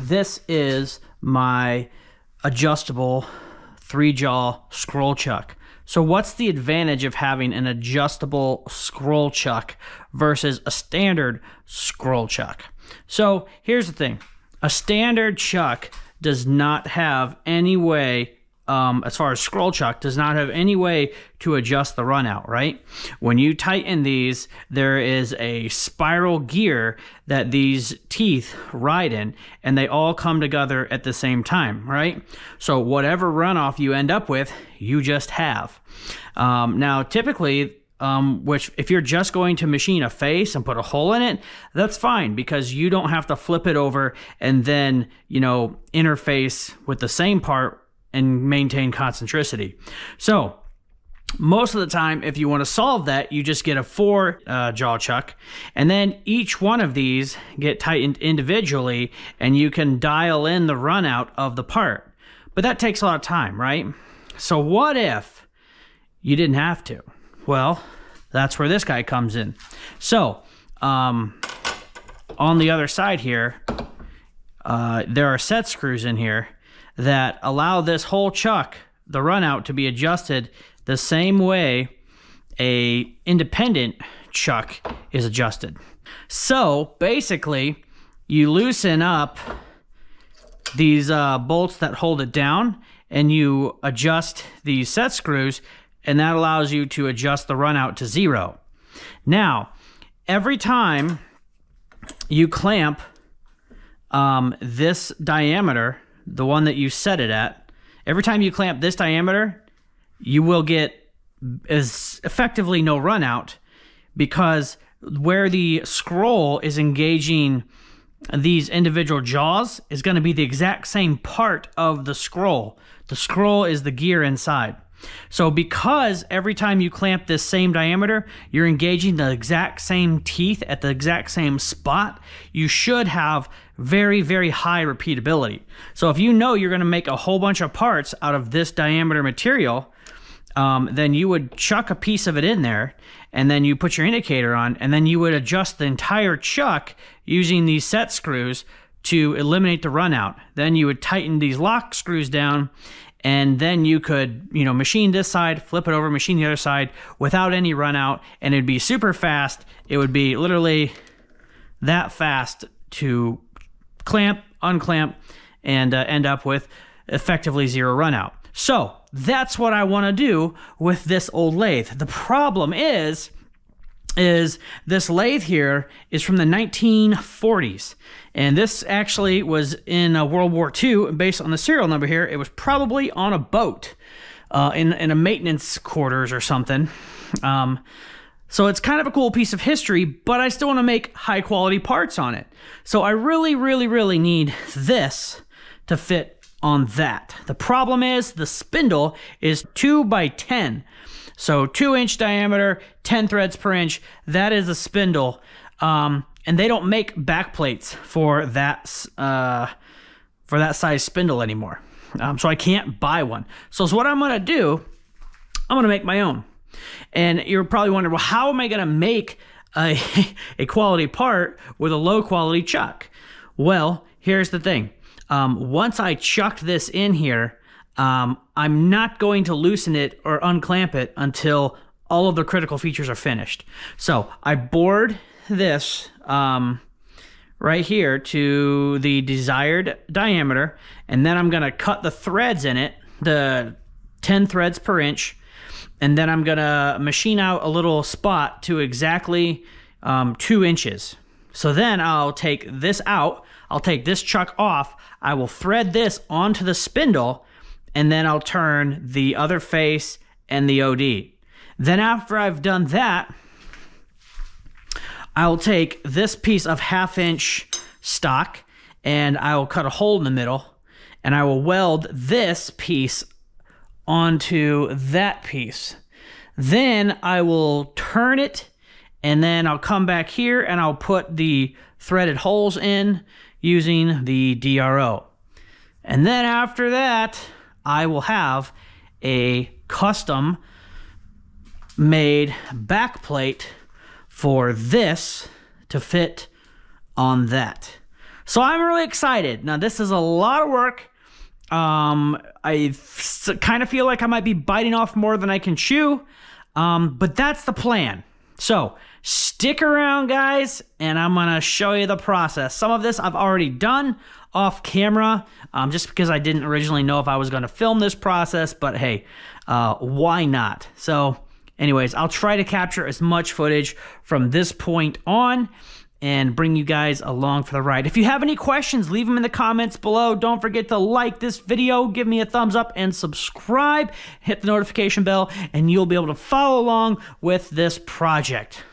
this is my adjustable three jaw scroll chuck. So what's the advantage of having an adjustable scroll chuck versus a standard scroll chuck? So here's the thing. A standard chuck does not have any way um, as far as scroll chuck does not have any way to adjust the run out, right? When you tighten these, there is a spiral gear that these teeth ride in, and they all come together at the same time, right? So whatever run out you end up with, you just have. Um, now, typically, um, which if you're just going to machine a face and put a hole in it, that's fine because you don't have to flip it over and then, you know, interface with the same part and maintain concentricity. So, most of the time, if you want to solve that, you just get a four uh, jaw chuck, and then each one of these get tightened individually, and you can dial in the run out of the part. But that takes a lot of time, right? So, what if you didn't have to? Well, that's where this guy comes in. So, um, on the other side here, uh, there are set screws in here that allow this whole chuck, the run out, to be adjusted the same way a independent chuck is adjusted. So basically, you loosen up these uh, bolts that hold it down and you adjust these set screws and that allows you to adjust the run out to zero. Now, every time you clamp um, this diameter the one that you set it at, every time you clamp this diameter, you will get as effectively no run out because where the scroll is engaging these individual jaws is going to be the exact same part of the scroll. The scroll is the gear inside. So because every time you clamp this same diameter, you're engaging the exact same teeth at the exact same spot, you should have very, very high repeatability. So if you know you're going to make a whole bunch of parts out of this diameter material, um, then you would chuck a piece of it in there and then you put your indicator on and then you would adjust the entire chuck using these set screws to eliminate the run out. Then you would tighten these lock screws down and then you could you know machine this side flip it over machine the other side without any run out and it'd be super fast. It would be literally that fast to clamp unclamp and uh, end up with effectively zero run out. So that's what i want to do with this old lathe the problem is is this lathe here is from the 1940s. And this actually was in uh, World War II. Based on the serial number here, it was probably on a boat uh, in, in a maintenance quarters or something. Um, so it's kind of a cool piece of history, but I still want to make high quality parts on it. So I really, really, really need this to fit on that. The problem is the spindle is 2 by 10. So two inch diameter, 10 threads per inch. That is a spindle. Um, and they don't make back plates for that, uh, for that size spindle anymore. Um, so I can't buy one. So, so what I'm going to do, I'm going to make my own. And you're probably wondering, well, how am I going to make a, a quality part with a low quality chuck? Well, here's the thing. Um, once I chucked this in here, um, I'm not going to loosen it or unclamp it until all of the critical features are finished. So I bored this um, right here to the desired diameter, and then I'm going to cut the threads in it, the 10 threads per inch, and then I'm going to machine out a little spot to exactly um, two inches. So then I'll take this out, I'll take this chuck off, I will thread this onto the spindle, and then I'll turn the other face and the OD. Then after I've done that, I'll take this piece of half inch stock and I will cut a hole in the middle and I will weld this piece onto that piece. Then I will turn it and then I'll come back here and I'll put the threaded holes in using the DRO. And then after that, I will have a custom made backplate for this to fit on that. So I'm really excited. Now, this is a lot of work. Um, I kind of feel like I might be biting off more than I can chew, um, but that's the plan. So stick around, guys, and I'm gonna show you the process. Some of this I've already done off camera, um, just because I didn't originally know if I was gonna film this process, but hey, uh, why not? So, anyways, I'll try to capture as much footage from this point on and bring you guys along for the ride. If you have any questions, leave them in the comments below. Don't forget to like this video, give me a thumbs up, and subscribe. Hit the notification bell, and you'll be able to follow along with this project.